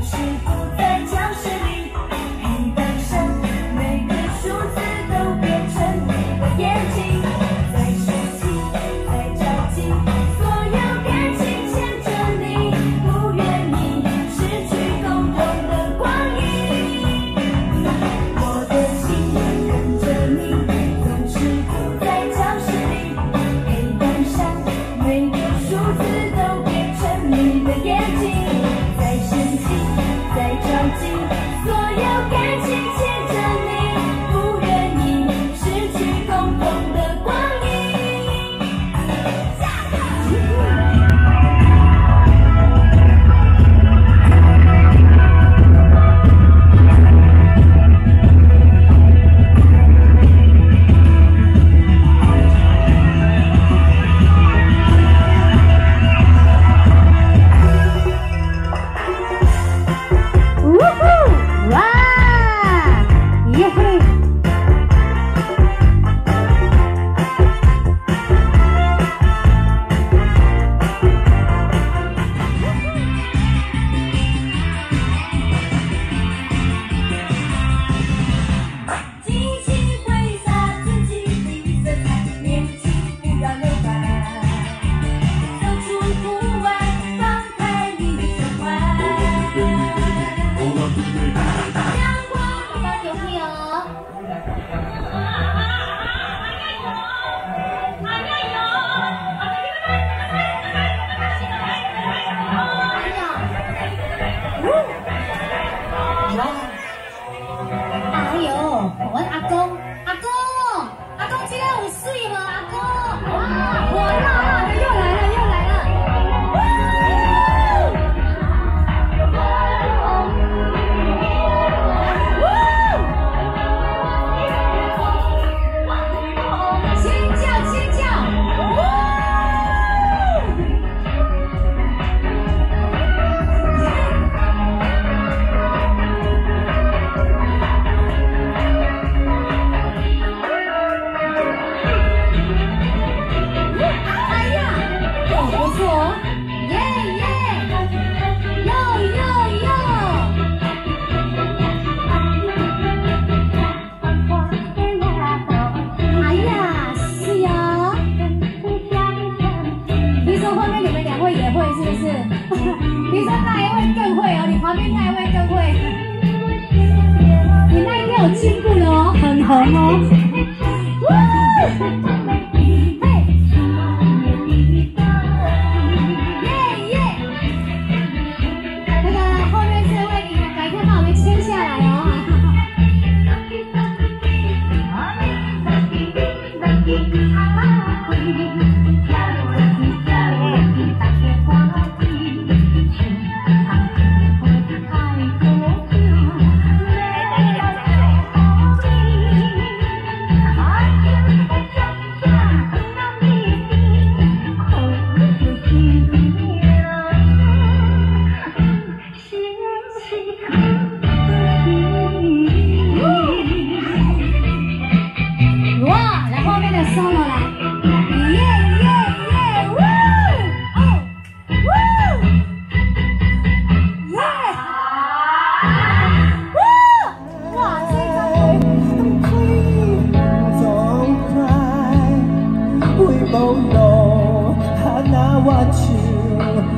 是 Oh, 会更会哦，你旁边那一位更会。你那一天有进步了哦，很红哦。you.